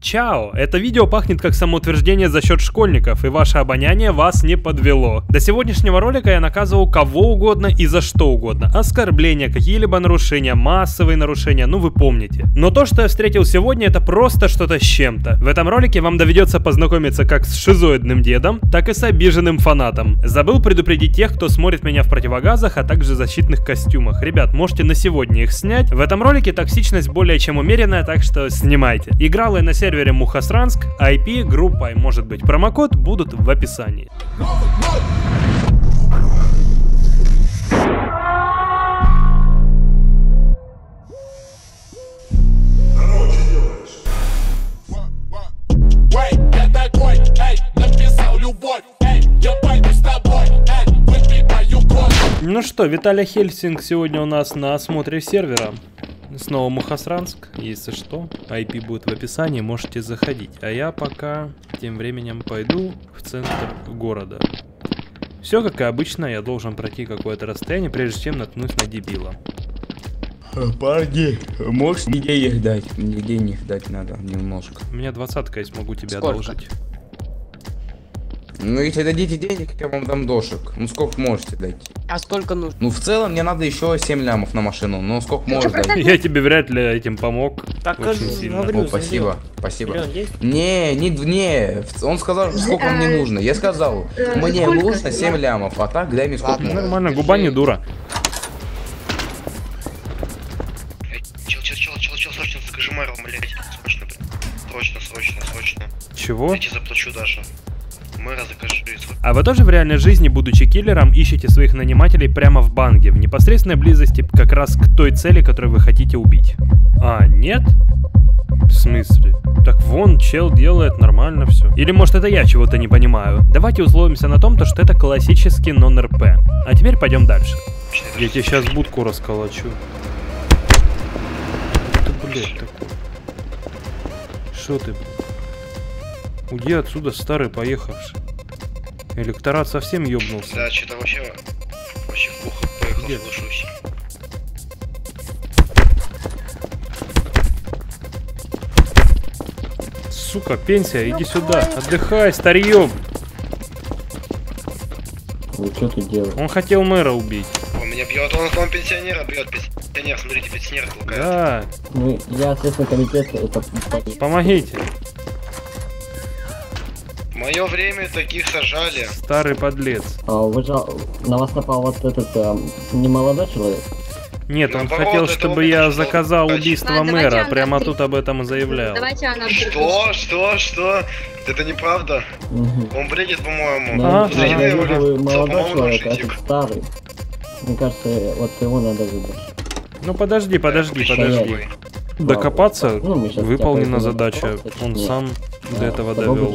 Чао! Это видео пахнет как самоутверждение за счет школьников, и ваше обоняние вас не подвело. До сегодняшнего ролика я наказывал кого угодно и за что угодно. Оскорбления, какие-либо нарушения, массовые нарушения, ну вы помните. Но то, что я встретил сегодня, это просто что-то с чем-то. В этом ролике вам доведется познакомиться как с шизоидным дедом, так и с обиженным фанатом. Забыл предупредить тех, кто смотрит меня в противогазах, а также защитных костюмах. Ребят, можете на сегодня их снять. В этом ролике токсичность более чем умеренная, так что снимайте. Играл я на сервере сервере Мухасранск, IP, группа и может быть промокод будут в описании. Ну что, Виталий Хельсинг сегодня у нас на осмотре сервера. Снова Мухасранск, если что, IP будет в описании, можете заходить. А я пока тем временем пойду в центр города. Все как и обычно, я должен пройти какое-то расстояние, прежде чем наткнусь на дебила. Парни, можешь мне денег дать? Мне денег дать надо немножко. У меня двадцатка есть, могу тебе Сколько? одолжить. Ну, если дадите денег, я вам дам дошек. Ну, сколько можете дать? А сколько нужно? Ну, в целом, мне надо еще 7 лямов на машину. Ну, сколько Ты можешь дать? Я тебе вряд ли этим помог. Так, Очень как сильно. говорю, О, спасибо, спасибо. Не, не, не, он сказал, сколько мне Э, нужно. Я сказал, э, мне нужно 7 лямов, а так дай мне сколько можешь. Нормально, губа не дура. Чел, чел, чел, чел, чел, срочно закажи Мару, блядь. Срочно, блядь. Срочно, срочно, срочно. Чего? Я тебе заплачу даже. Мэра закажи. А вы тоже в реальной жизни, будучи киллером, ищете своих нанимателей прямо в банге, в непосредственной близости как раз к той цели, которую вы хотите убить? А, нет? В смысле? Так вон, чел делает нормально все. Или может это я чего-то не понимаю? Давайте условимся на том, то, что это классический нон-РП. А теперь пойдем дальше. Я тебе сейчас будку расколочу. Ты, блядь, такой. Шо ты, блядь? Уйди отсюда, старый поехавший. Электорат совсем ёбнулся. Да, что-то вообще... Вообще плохо поехал, Где? соглашусь. Сука, пенсия, иди сюда. Отдыхай, старьёб. Вы что тут делаете? Он хотел мэра убить. Он меня бьет, он, он пенсионера бьет, пенсионер, смотрите, пенсионер толкает. Да, Ну, я Следственный комитет, это... помогите. В мое время таких сажали. Старый подлец. А, вы же... На вас напал вот этот а, немолодой человек? Нет, он Наоборот, хотел, чтобы я заказал сказать. убийство Ладно, давайте мэра. Прямо ответит. тут об этом и заявлял. Давайте она Что? Что? Что? Это неправда. Угу. Он бредит, по-моему. Ага. Посмотрите я на его вижу, вы лицо, молодой человек, а этот старый. Мне кажется, вот его надо выбрать. Ну подожди, подожди, Отлично. подожди. Докопаться Ну, выполнена задача. Он сам до этого довел.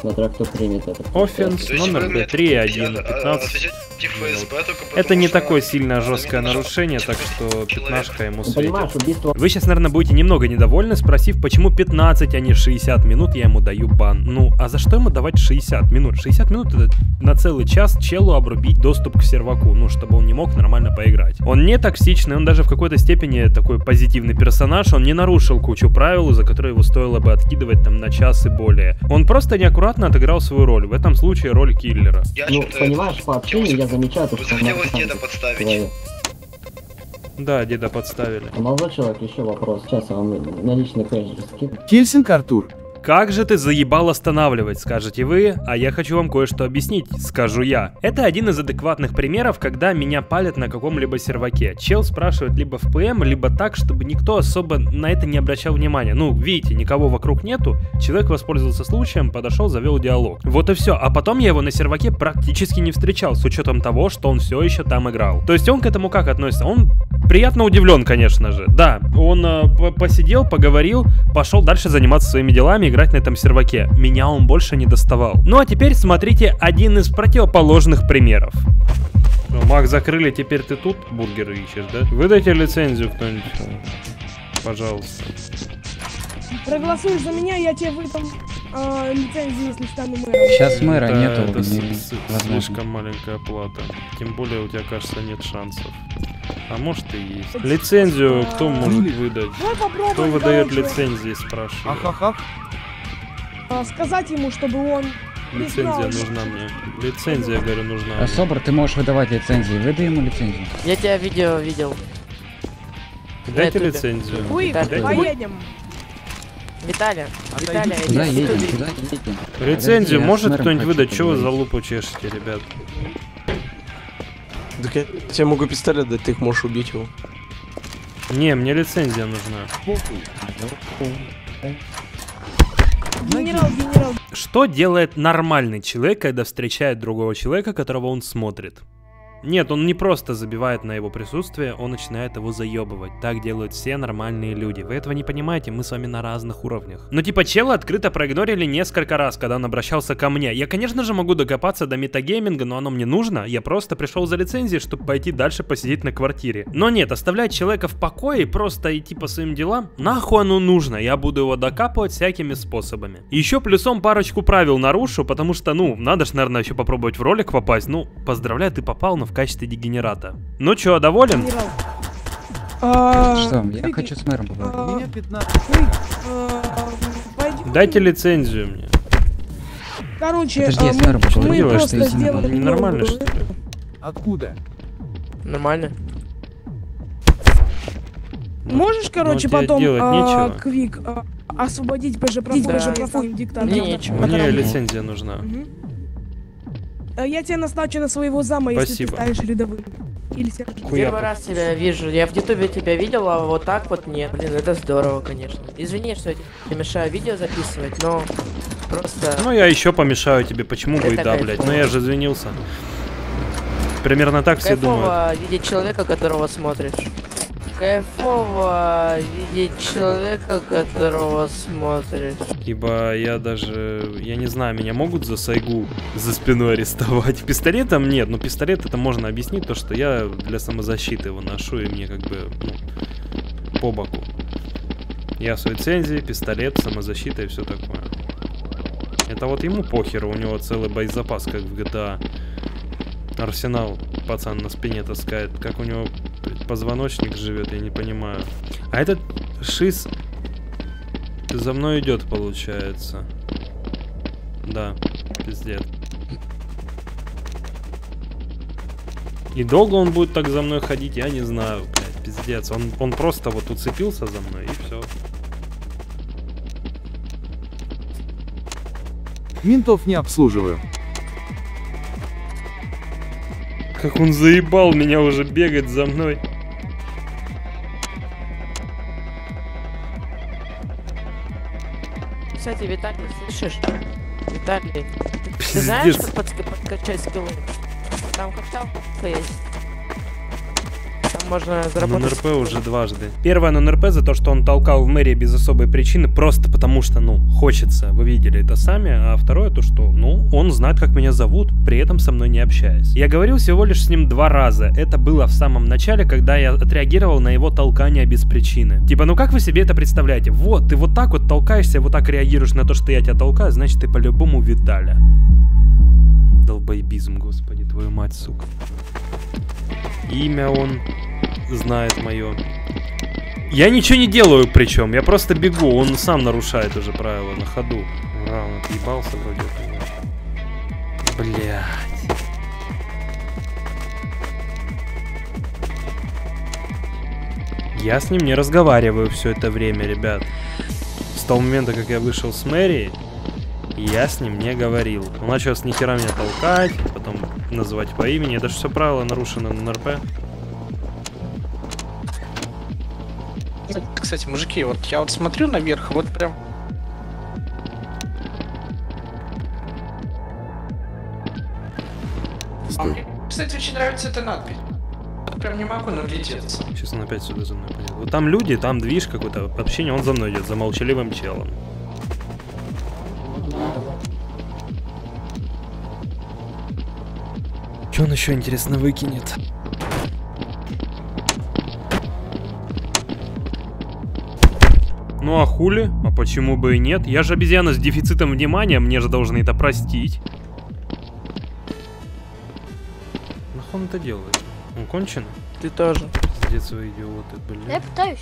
Смотря кто примет это. Офенс номер меня 3.1, а, 15. отвезете в ФСБ только Это не такое сильно жесткое нарушение, так что пятнашка ему светит. Вы сейчас, наверное, будете немного недовольны, спросив, почему 15, а не 60 минут я ему даю бан. Ну, а за что ему давать 60 минут? 60 минут это на целый час челу обрубить доступ к серваку, ну, чтобы он не мог нормально поиграть. Он не токсичный, он даже в какой-то степени такой позитивный персонаж, он не нарушил кучу правил, за которые его стоило бы откидывать там на час и более. Он просто неаккуратно отыграл свою роль, в этом случае роль киллера. Я Ну, понимаешь, по общению я замечаю, что... захотелось деда подставить. человек. Да, деда подставили. А Молодой человек, еще вопрос. Сейчас я вам наличный кэш скину. Хельсинг Артур. Как же ты заебал останавливать, скажете вы, а я хочу вам кое-что объяснить, скажу я. Это один из адекватных примеров, когда меня палят на каком-либо серваке. Чел спрашивает либо в ПМ, либо так, чтобы никто особо на это не обращал внимания. Ну, видите, никого вокруг нету, человек воспользовался случаем, подошел, завел диалог. Вот и все, а потом я его на серваке практически не встречал, с учетом того, что он все еще там играл. То есть он к этому как относится? Он приятно удивлен, конечно же. Да, он э, по- посидел, поговорил, пошел дальше заниматься своими делами, играть на этом серваке. Меня он больше не доставал. Ну а теперь смотрите один из противоположных примеров. Ну, Мак, закрыли, теперь ты тут бургеры ищешь, да? Выдайте лицензию кто-нибудь. Пожалуйста. Проголосуешь за меня, я тебе выдам э, лицензию, если стану мэром. Сейчас мэра Это- нету. это с- с- слишком маленькая плата. Тем более у тебя, кажется, нет шансов. А может и есть. Лицензию кто может выдать? Кто выдает лицензии, спрашиваю. Ах-ах-ах. а, сказать ему, чтобы он... Лицензия нужна мне. Лицензия, говорю, нужна. А, мне. Собор, ты можешь выдавать лицензии. Выдай ему лицензию. Я тебя видео видел. Дайте лицензию. Дайте. поедем. Куда иди едем? Куда едем? Лицензию может кто-нибудь выдать? Чего вы за лупу чешете, ребят? Так я тебе могу пистолет дать, ты их можешь убить его. Не, мне лицензия нужна. Генерал, генерал. Что делает нормальный человек, когда встречает другого человека, которого он смотрит? Нет, он не просто забивает на его присутствие, он начинает его заебывать. Так делают все нормальные люди. Вы этого не понимаете, мы с вами на разных уровнях. Ну типа чела открыто проигнорили несколько раз, когда он обращался ко мне. Я, конечно же, могу докопаться до метагейминга, но оно мне нужно. Я просто пришел за лицензией, чтобы пойти дальше посидеть на квартире. Но нет, оставлять человека в покое и просто идти по своим делам, нахуй оно нужно. Я буду его докапывать всякими способами. Еще плюсом парочку правил нарушу, потому что, ну, надо ж, наверное, еще попробовать в ролик попасть. Ну, поздравляю, ты попал, но в качестве дегенерата. Ну чё, доволен? Что, я хочу с мэром поговорить. Меня 15. хуй, пойдем. Дайте лицензию мне. Короче, Подожди, я а, с мэром сделали... Не нормально, что ли? Откуда? Нормально. Можешь, короче, тебе потом, а. Квик, а, освободить ПЖ профу, Да. ПЖ профу диктатора? Мне нечего. Мне лицензия нужна. А Я тебя назначу на своего зама, если Спасибо. ты станешь рядовым. Или сержантом. Первый раз тебя вижу. Я в ютубе тебя видел, а вот так вот нет. Блин, это здорово, конечно. Извини, что я тебе мешаю видео записывать, но просто... Ну я еще помешаю тебе, почему бы и Это да, кайфово. блядь. Ну я же извинился. Примерно так все думают. Кайфово видеть человека, которого смотришь. Кайфово видеть человека, которого смотришь. Ибо я даже, я не знаю, меня могут за сайгу за спиной арестовать. Пистолетом нет, но пистолет это можно объяснить, то что я для самозащиты его ношу и мне как бы, ну, по боку. Я с лицензией, пистолет, самозащита и все такое. Это вот ему похеру, у него целый боезапас, как в GTA. Арсенал пацан на спине таскает. Как у него позвоночник живет, я не понимаю. А этот шиз за мной идет, получается. Да, пиздец. И долго он будет так за мной ходить, я не знаю, блядь, пиздец. Он, он просто вот уцепился за мной и все. Ментов не обслуживаю. Как он заебал меня уже бегать за мной. Кстати, Виталий, слышишь? Виталий, ты, ты знаешь, как подкачать скиллы? Там качалка есть. Можно заработать. НРП уже дважды. Первое на НРП за то, что он толкал в мэрии без особой причины, просто потому что, ну, хочется. Вы видели это сами. А второе то, что, ну, он знает, как меня зовут, при этом со мной не общаясь. Я говорил всего лишь с ним два раза. Это было в самом начале, когда я отреагировал на его толкание без причины. Типа, ну как вы себе это представляете? Вот, ты вот так вот толкаешься, вот так реагируешь на то, что я тебя толкаю, значит, ты по-любому Виталя. Долбоебизм, господи, твою мать, сука. Имя он знает мое. Я ничего не делаю причем, я просто бегу, он сам нарушает уже правила на ходу. А, он отъебался вроде. Блять. Я с ним не разговариваю все это время, ребят. С того момента, как я вышел с мэрии, я с ним не говорил. Он начал с нихера меня толкать, потом называть по имени. Это же все правило нарушено на НРП. Кстати, мужики, вот я вот смотрю наверх, вот прям... А мне, кстати, очень нравится эта надпись. Вот Прям не могу наглядеться. Сейчас он опять сюда за мной пойдет. Вот там люди, там движ какой-то, общение, он за мной идет, за молчаливым челом. Что он еще интересно выкинет? Ну а хули? А почему бы и нет? Я же обезьяна с дефицитом внимания, мне же должны это простить. Нахуй он это делает? Он кончен? Ты тоже. Пиздец. вы идиоты, блин. пытаюсь.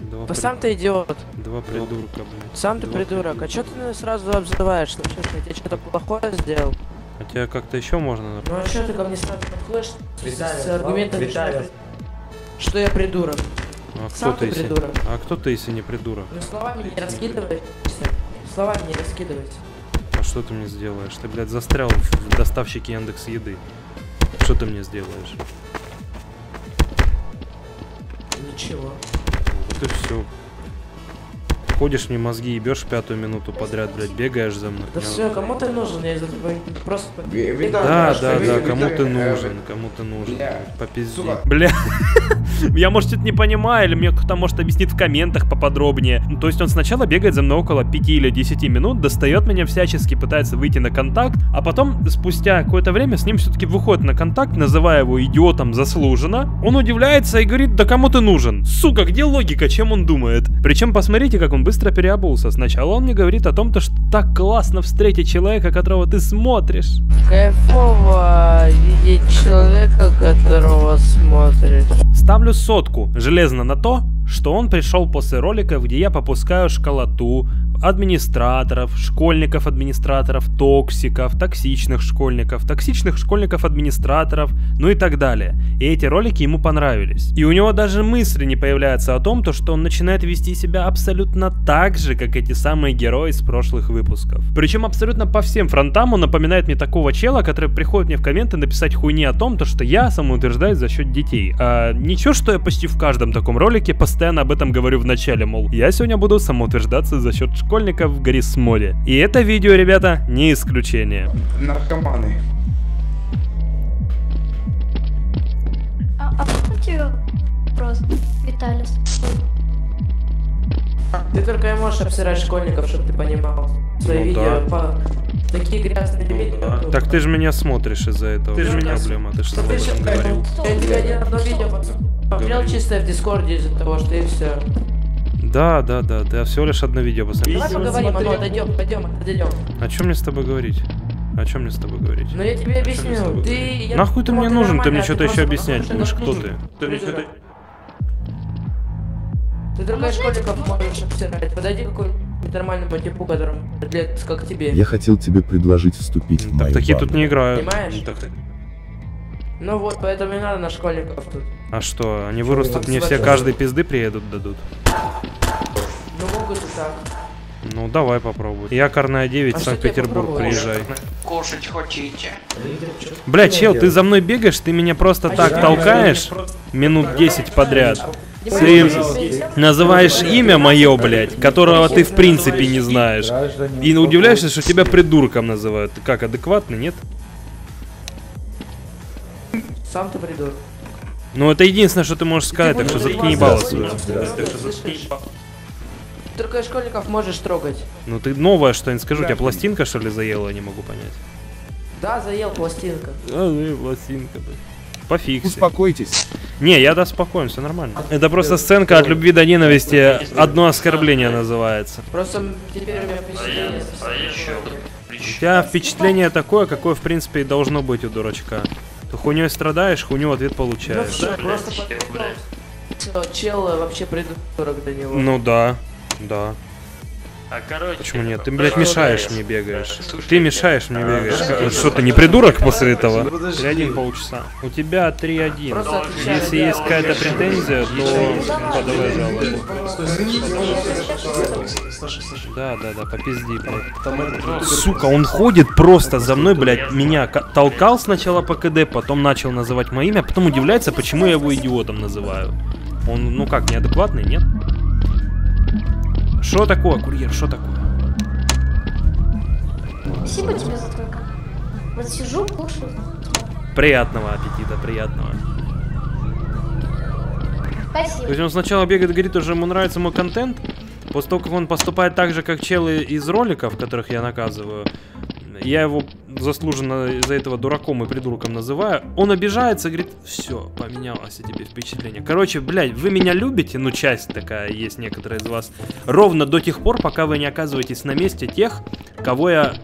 Два, Да при- сам ты идиот. Два придурка, блин. Сам ты Два придурок. А чё ты сразу обзываешь? Ну что, я тебе что-то плохое сделал? А тебя как-то еще можно Ну а чё ты ко мне сразу подходишь с аргументами, что, что я придурок? А кто Сам ты, ты если... придурок. А кто ты, если не придурок? Ну словами не раскидывайся. Словами не раскидывайся. А что ты мне сделаешь? Ты, блядь, застрял в доставщике Яндекс Еды. Что ты мне сделаешь? Ничего. Вот и все. Ходишь мне мозги ебешь пятую минуту подряд, блядь, бегаешь за мной. Да все, кому ты нужен? Я просто... Да, да, да, кому ты нужен, кому ты нужен, блядь, попизди. Бля, я, может, что-то не понимаю, или мне кто-то, может, объяснит в комментах поподробнее. Ну, То есть он сначала бегает за мной около 5 или 10 минут, достает меня всячески, пытается выйти на контакт, а потом, спустя какое-то время, с ним все-таки выходит на контакт, называя его идиотом заслуженно. Он удивляется и говорит, да кому ты нужен? Сука, где логика, чем он думает? Причем посмотрите, как он быстро переобулся. Сначала он мне говорит о том, то, что так классно встретить человека, которого ты смотришь. Кайфово видеть человека, которого смотришь. Ставлю сотку железно на то, что он пришел после ролика, где я попускаю школоту администраторов, школьников-администраторов, токсиков, токсичных школьников, токсичных школьников-администраторов, ну и так далее. И эти ролики ему понравились. И у него даже мысли не появляется о том, то, что он начинает вести себя абсолютно так же, как эти самые герои из прошлых выпусков. Причем абсолютно по всем фронтам он напоминает мне такого чела, который приходит мне в комменты написать хуйни о том, то, что я самоутверждаюсь за счет детей. А ничего, что я почти в каждом таком ролике постоянно об этом говорю в начале, мол, я сегодня буду самоутверждаться за счет школьников в Гаррисмоле. И это видео, ребята, не исключение. Наркоманы. А, а просто Виталис? Ты только и можешь обсирать школьников, чтобы ты понимал. Свои Ну видео да. по... Такие грязные видео. Так ты же меня смотришь из-за этого. Ты же меня проблема, ты что об Ты этом говорил. Я тебе один одно видео посмотрел чисто в Дискорде из-за того, что и все. Да, да, да, да, всего лишь одно видео посмотрел. Давай поговорим, ну отойдем, пойдем, отойдем. О чем мне с тобой говорить? О чем мне с тобой говорить? Ну я тебе объясню, ты... я- Нахуй ты вот мне нужен, ты мне что-то еще объяснять будешь, кто дурак. ты? Придурок. Ты только школьников можешь обсирать. Подойди к какому-нибудь нормальному типу, которому лет как тебе. Я хотел тебе предложить вступить в Так мою такие тут не играют. Понимаешь? Так, так. Ну вот, поэтому не надо на школьников тут. А что, они вырастут, мне все каждый пизды приедут дадут? Ну могут и так. Ну, давай попробуй. Я Карная 9, А Санкт-Петербург, приезжай. Кушать хотите? Бля, чел, ты за мной бегаешь, ты меня просто А так я- толкаешь минут 10 подряд. Ты называешь имя мое, блядь, которого ты в принципе не знаешь. И удивляешься, что тебя придурком называют. Ты как, адекватный, нет? Сам ты придурок. Ну, это единственное, что ты можешь сказать, так что заткни ебало свое. Только школьников можешь трогать. Ну, ты новое что-нибудь скажу, у тебя пластинка, что ли, заела, я не могу понять. Да, заел пластинка. А, ну и пластинка, блядь. Пофикси. Успокойтесь. Не, я да спокоен, все нормально. Это просто сценка от любви до ненависти. Одно оскорбление называется. Просто теперь у меня впечатление. У тебя впечатление такое, какое, в принципе, и должно быть у дурачка. Ты хуйней страдаешь, хуйню ответ Ну получаешь. все, просто чел вообще придурок до него. Ну да, да. А короче... Почему нет? Ты, блядь, мешаешь мне бегаешь. Ты мешаешь мне бегаешь. Что, ты не придурок после этого? 3-1 полчаса. У тебя 3-1. Просто отвечай, Если да. есть какая-то претензия, то подавай жалобу. Да, да, да, попизди, блядь. Сука, он ходит просто за мной, блядь, меня ка- толкал сначала по КД, потом начал называть мое имя, а потом удивляется, почему я его идиотом называю. Он, ну как, неадекватный, нет? Что такое, курьер, что такое? Спасибо тебе за твой. Вот сижу, кушаю. Приятного аппетита, приятного. Спасибо. То есть он сначала бегает и говорит, что ему нравится мой контент, после того, как он поступает так же, как челы из роликов, которых я наказываю, я его заслуженно из-за этого дураком и придурком называю, он обижается и говорит, все, поменялось тебе впечатление. Короче, блядь, вы меня любите, ну часть такая есть некоторые из вас, ровно до тех пор, пока вы не оказываетесь на месте тех, кого я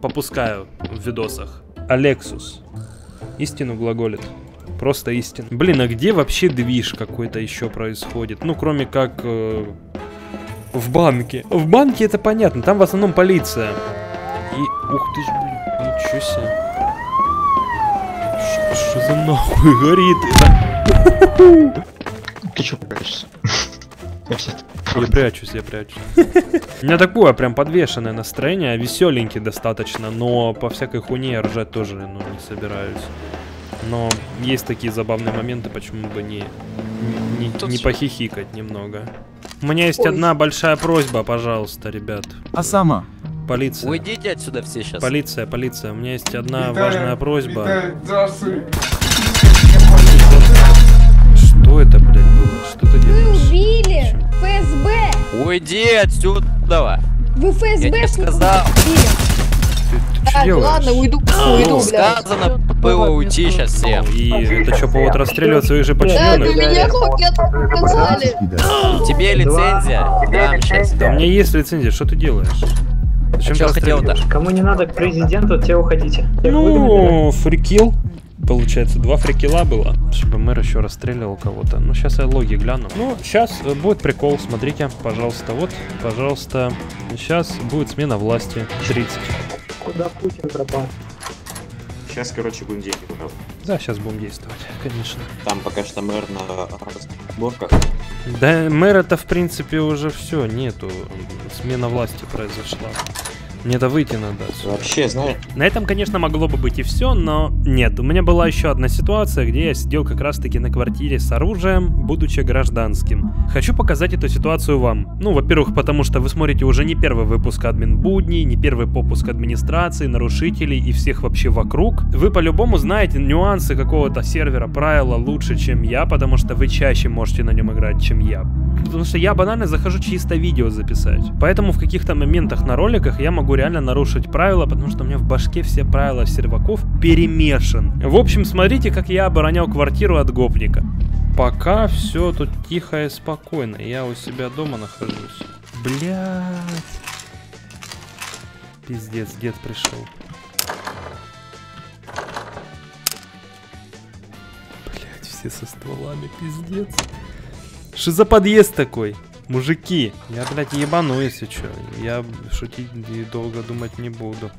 попускаю в видосах. Алексус. Истину глаголит. Просто истина. Блин, а где вообще движ какой-то еще происходит? Ну, кроме как э, в банке. В банке это понятно, там в основном полиция. И, ух ты ж, блин, ничего себе. Что за нахуй горит? Ты чё прячешься? Я прячусь, я прячусь. У меня такое прям подвешенное настроение, веселенький достаточно, но по всякой хуйне я ржать тоже ну, не собираюсь. Но есть такие забавные моменты, почему бы не, не, не похихикать немного. У меня есть одна большая просьба, пожалуйста, ребят. А сама? Полиция. Уйдите отсюда все сейчас. Полиция, полиция, у меня есть одна важная просьба. Что это, блядь, было? Что ты делаешь? Убили ФСБ! Уйди отсюда. Вы ФСБ Я сказал. Ты что делаешь? уйду, Ну, сказано было уйти сейчас всем. И это что, повод расстреливать своих же подчиненных? хотят сказали. Тебе лицензия. Да у меня есть лицензия, что ты делаешь? Зачем ты хотел-то? расстреливаешь? Кому не надо к президенту, те уходите. Ну, фрикил. Получается, два фрикила было. Чтобы мэр еще расстреливал кого-то. Ну, сейчас я логи гляну. Ну, сейчас будет прикол, смотрите, пожалуйста. Вот, пожалуйста. Сейчас будет смена власти. 30. Куда Путин пропал? Сейчас, короче, будем деньги выкладывать. Да, сейчас будем действовать, конечно. Там пока что мэр на сборках. Да, мэр это, в принципе, уже все, нету. Смена власти произошла. Мне-то выйти надо. Вообще, знаешь... На этом, конечно, могло бы быть и все, но нет. У меня была еще одна ситуация, где я сидел как раз-таки на квартире с оружием, будучи гражданским. Хочу показать эту ситуацию вам. Ну, во-первых, потому что вы смотрите уже не первый выпуск админ будней, не первый попуск администрации, нарушителей и всех вообще вокруг. Вы по-любому знаете нюансы какого-то сервера, правила лучше, чем я, потому что вы чаще можете на нем играть, чем я. Потому что я банально захожу чисто видео записать. Поэтому в каких-то моментах на роликах я могу реально нарушить правила, потому что у меня в башке все правила серваков перемешан. В общем, смотрите, как я оборонял квартиру от гопника. Пока все тут тихо и спокойно. Я у себя дома нахожусь. Блять. Пиздец, дед пришел. Блять, все со стволами, пиздец. Что за подъезд такой? Мужики, я, блядь, ебану, если чё. Я шутить и долго думать не буду.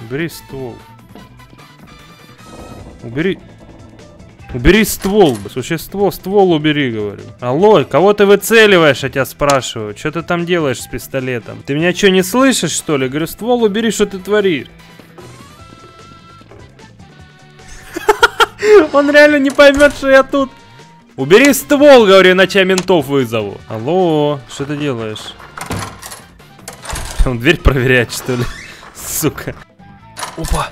Убери ствол. Убери... Убери ствол, существо, ствол убери, говорю. Алло, кого ты выцеливаешь, я тебя спрашиваю. Что ты там делаешь с пистолетом? Ты меня что, не слышишь, что ли? Говорю, ствол убери, что ты творишь? Он реально не поймет, что я тут. Убери ствол, говорю, иначе я ментов вызову. Алло, что ты делаешь? Он дверь проверяет, что ли? Сука. Опа.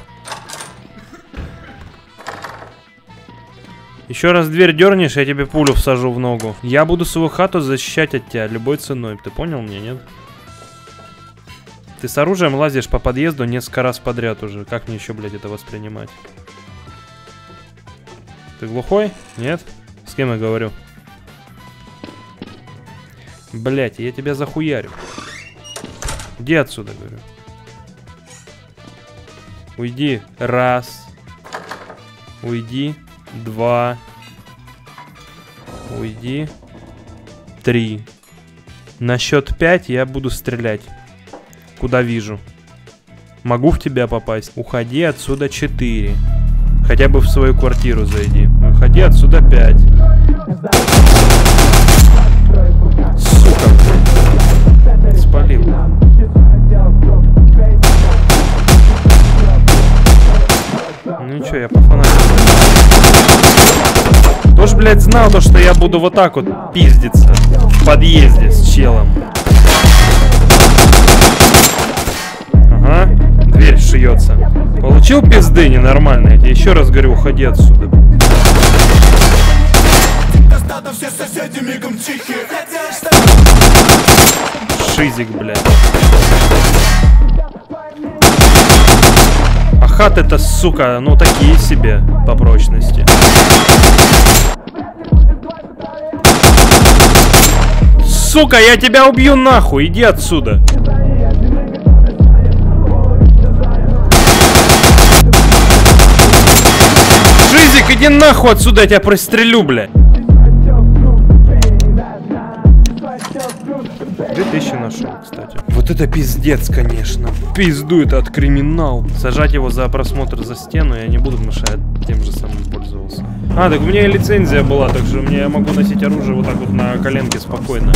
Еще раз дверь дернешь, я тебе пулю всажу в ногу. Я буду свою хату защищать от тебя любой ценой. Ты понял меня, нет? Ты с оружием лазишь по подъезду несколько раз подряд уже. Как мне еще, блядь, это воспринимать? Ты глухой? Нет? С кем я говорю? Блять, я тебя захуярю. Иди отсюда, говорю. Уйди. Раз. Уйди. Два. Уйди. Три. На счет пять я буду стрелять. Куда вижу. Могу в тебя попасть. Уходи отсюда четыре. Хотя бы в свою квартиру зайди. Выходи отсюда пять. Сука. Спалил. Ну ничего, я по фонарю. Тоже, блядь, знал то, что я буду вот так вот пиздиться в подъезде с челом. Ага, дверь шьется. Получил пизды ненормально, я тебе еще раз говорю, уходи отсюда. Шизик, блядь. А хат это, сука, ну такие себе по прочности. Сука, я тебя убью нахуй, иди отсюда. Иди нахуй отсюда, я тебя пристрелю, бля. 2000 нашел, кстати. Вот это пиздец, конечно. Пизду это от криминал. Сажать его за просмотр за стену я не буду, потому что я тем же самым пользовался. А, так у меня и лицензия была, так что мне я могу носить оружие вот так вот на коленке спокойно.